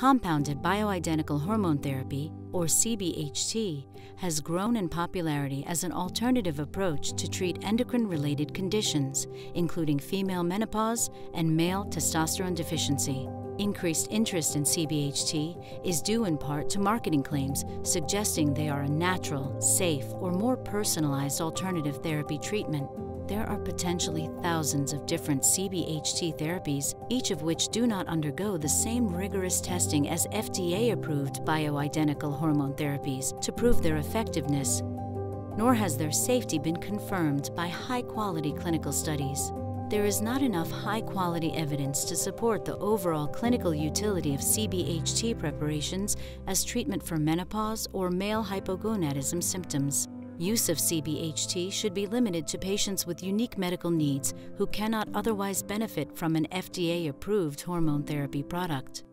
Compounded bioidentical hormone therapy, or CBHT, has grown in popularity as an alternative approach to treat endocrine related conditions, including female menopause and male testosterone deficiency. Increased interest in CBHT is due in part to marketing claims suggesting they are a natural, safe, or more personalized alternative therapy treatment there are potentially thousands of different CBHT therapies, each of which do not undergo the same rigorous testing as FDA approved bioidentical hormone therapies to prove their effectiveness, nor has their safety been confirmed by high quality clinical studies. There is not enough high quality evidence to support the overall clinical utility of CBHT preparations as treatment for menopause or male hypogonadism symptoms. Use of CBHT should be limited to patients with unique medical needs who cannot otherwise benefit from an FDA approved hormone therapy product.